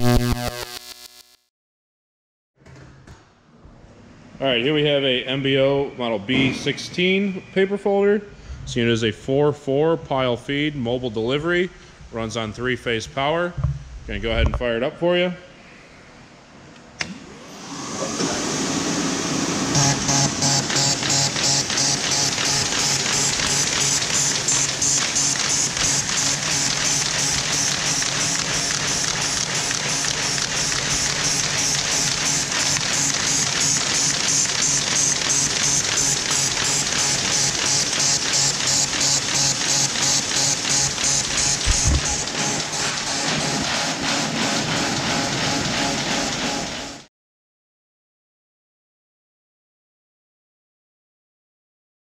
All right, here we have a MBO model B16 paper folder. This unit is a 4-4 pile feed mobile delivery. Runs on three-phase power. Gonna go ahead and fire it up for you.